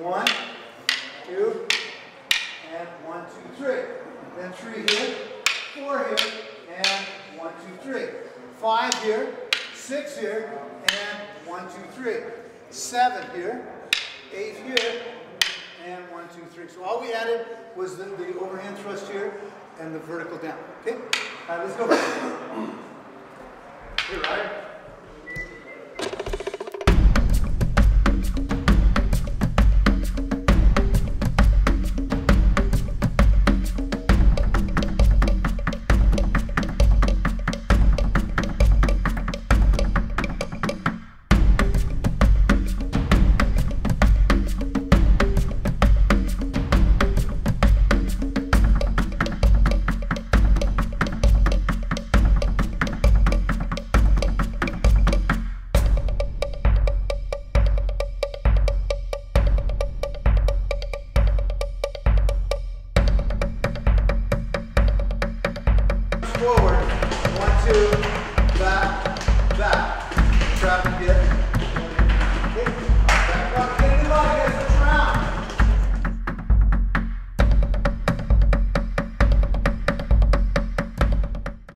one, two, and one, two, three. Then three here, four here, and one, two, three. Five here, six here, and one, two, three. Seven here, eight here, and one, two, three. So all we added was the, the overhand thrust here and the vertical down. Okay? All right, let's go. forward, one, two, back,